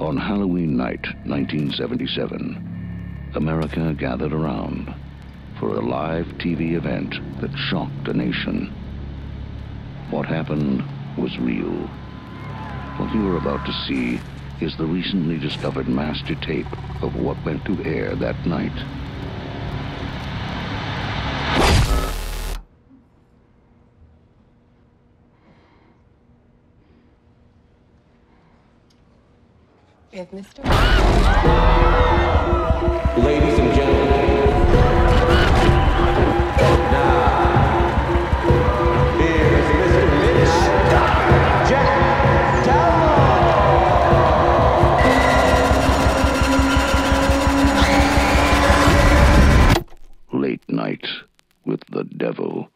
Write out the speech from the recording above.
On Halloween night, 1977, America gathered around for a live TV event that shocked the nation. What happened was real. What you are about to see is the recently discovered master tape of what went to air that night. with Mr. Ladies and gentlemen, now here's Mr. Midnight Jack Delroy. Late night with the devil.